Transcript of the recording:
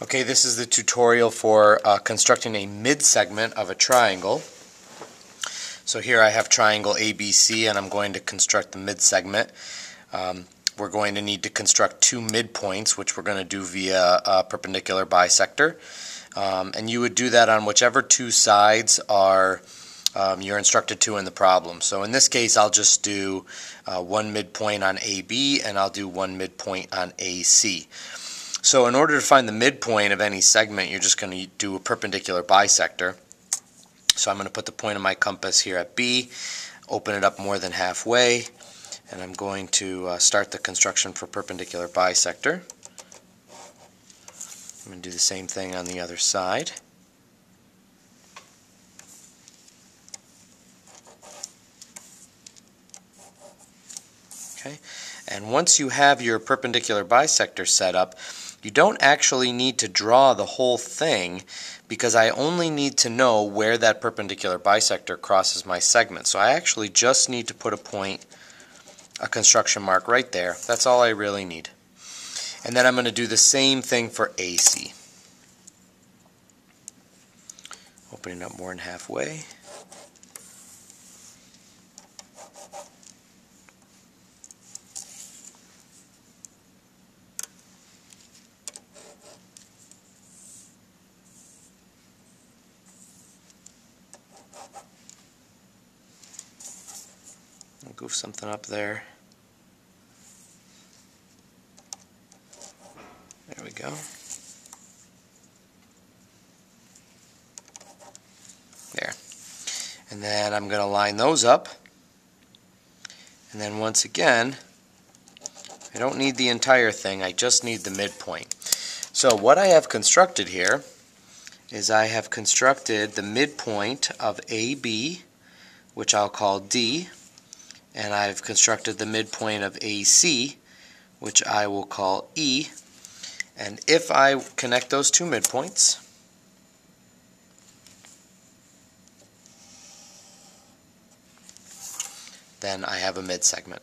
Okay, this is the tutorial for uh, constructing a mid-segment of a triangle. So here I have triangle ABC and I'm going to construct the mid-segment. Um, we're going to need to construct two midpoints which we're going to do via a perpendicular bisector. Um, and you would do that on whichever two sides are um, you're instructed to in the problem. So in this case I'll just do uh, one midpoint on AB and I'll do one midpoint on AC. So in order to find the midpoint of any segment, you're just going to do a perpendicular bisector. So I'm going to put the point of my compass here at B, open it up more than halfway, and I'm going to uh, start the construction for perpendicular bisector. I'm going to do the same thing on the other side. Okay, and once you have your perpendicular bisector set up, you don't actually need to draw the whole thing because I only need to know where that perpendicular bisector crosses my segment. So I actually just need to put a point, a construction mark right there. That's all I really need. And then I'm going to do the same thing for AC. Opening up more than halfway. I'll goof something up there. There we go. There. And then I'm going to line those up. And then once again, I don't need the entire thing, I just need the midpoint. So what I have constructed here is I have constructed the midpoint of AB, which I'll call D, and I've constructed the midpoint of AC, which I will call E. And if I connect those two midpoints, then I have a mid-segment.